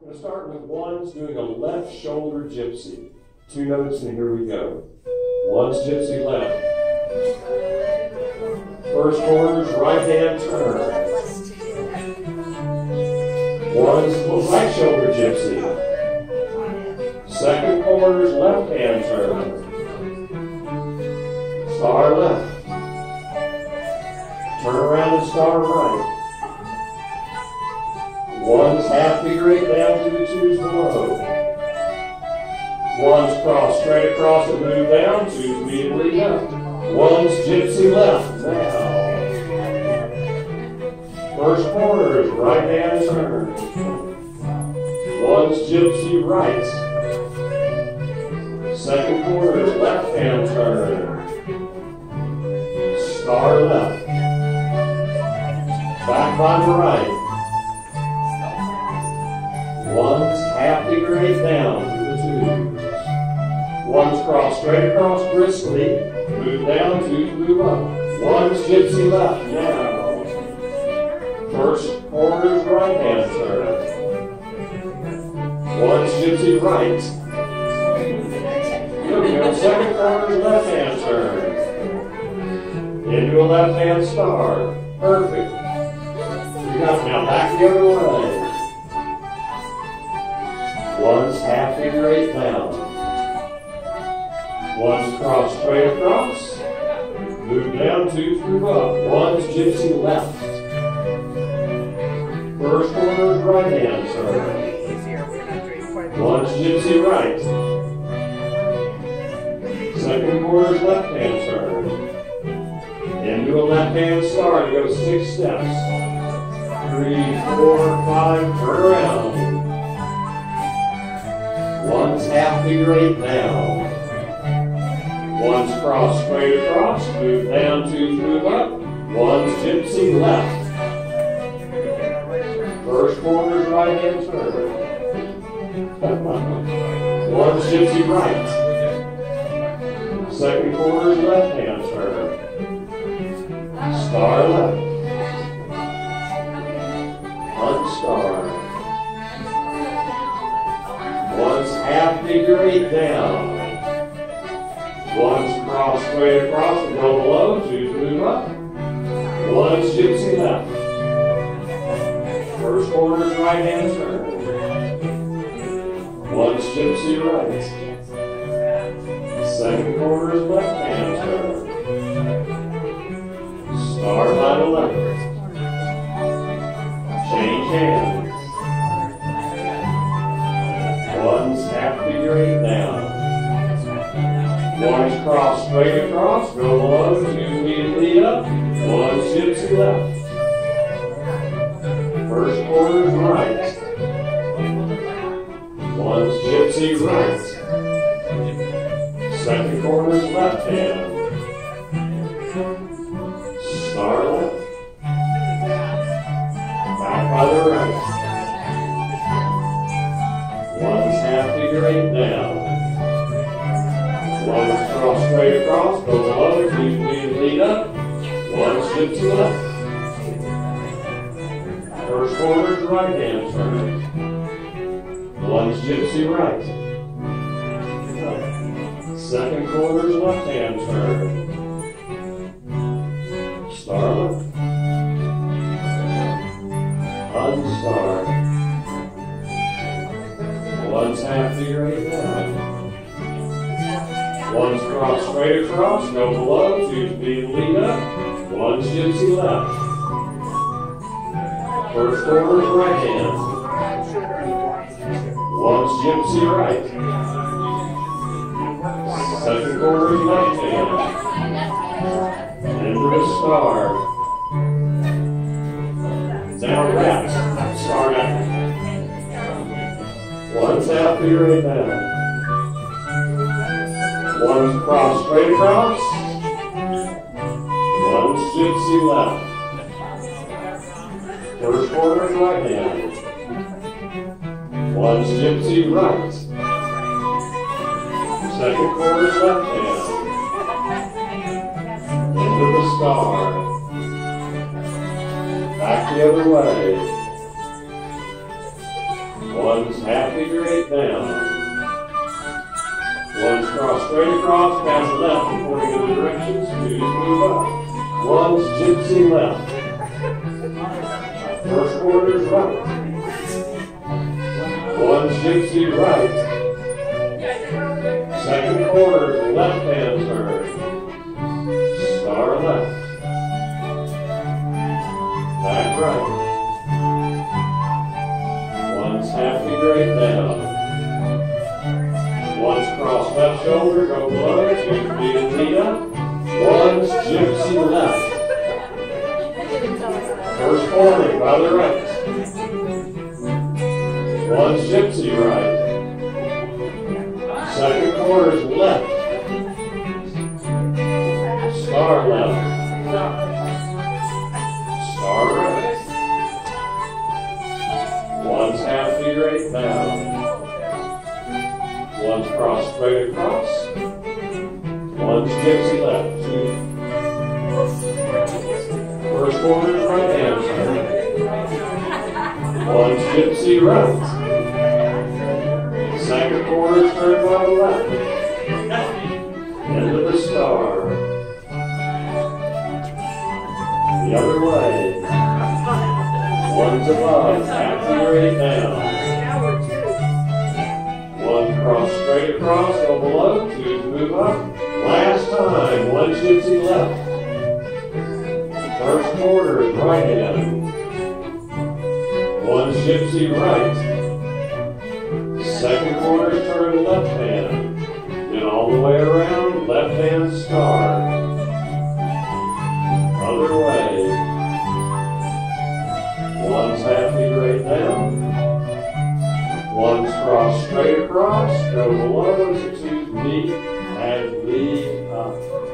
I'm going to start with ones doing a left shoulder gypsy. Two notes and here we go. One's gypsy left. First corner's right hand turn. One's right shoulder gypsy. Second corner's left hand turn. Star left. Turn around and star right. One's half figure eight down to the twos below. One's cross straight across and move down, twos immediately up. One's gypsy left now. First corner is right hand turn. One's gypsy right. Second corner is left hand turn. Star left. Back by the right. Half eight down. One's cross straight across briskly. Move down, twos move up. One's gypsy left now. First corner's right hand turn. One's gypsy right. Good go. Second corner's left hand turn. Into a left hand star. Perfect. You got now back the other way. One's half figure eight down. One's cross straight across. Move down, two move up. One's gypsy left. First corner's right hand turn. One's gypsy right. Second corner's left hand turn. Into a left hand star to go six steps. Three, four, five, turn around. Figure eight down. One's cross straight across, move down, two, move up. One's gypsy left. First corner's right hand turn. One's gypsy right. Second corner's left hand turn. Star left. Unstar. Eight down. One's cross straight across and go below, twos move up. One's gypsy left. First corner's right hand turn. One's gypsy right. Second corner's left hand turn. Start by the left. Change hands. Straight across, go below, two immediately up. One's gypsy left. First corner's right. One's gypsy right. Second corner's left hand. Straight across, go below, two lead, lead up. One's gypsy left. First corner's right hand turn. One's gypsy right. Second corner's left hand turn. Star left. Unstar. One's half figure eight down. One's cross straight across, go below, two speed lead up. One's gypsy left. First corner's right hand. One's gypsy right. Second corner's left hand. Into the star. Down wraps. Star left. One's half figure eight down. One's cross straight across. One's gypsy left. First corner's right hand. One's gypsy right. Second corner's left hand. Into the star. Back the other way. One's half figure down. One's cross straight across, pass left according to the directions. Two's move up. One's gypsy left. First corner's right. One's gypsy right. Second corner, left hand turn. Star left. Up. One's gypsy left. First corner, by the right. One's gypsy right. Second corner left. Star left. Star right. One's half figure eight down. One's cross straight across. Gypsy left. First corner is right hand turn. One's gypsy right. Second corner is turned by the left. End of the star. The other way. One's above, half figure eight down. One cross straight across, go below, two move up. One gypsy left. First corner right hand. One gypsy right. Second corner turn left hand. Then all the way around, left hand star. Other way. One's figure eight down. One's cross straight across, go below, two knee, and lead up.